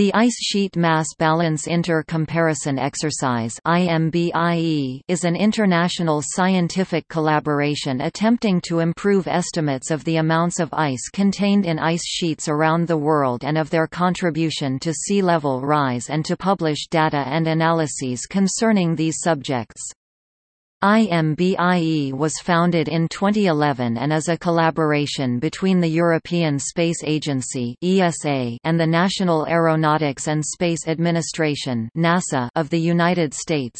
The Ice Sheet Mass Balance Inter-Comparison Exercise is an international scientific collaboration attempting to improve estimates of the amounts of ice contained in ice sheets around the world and of their contribution to sea level rise and to publish data and analyses concerning these subjects. IMBIE was founded in 2011 and is a collaboration between the European Space Agency (ESA) and the National Aeronautics and Space Administration (NASA) of the United States.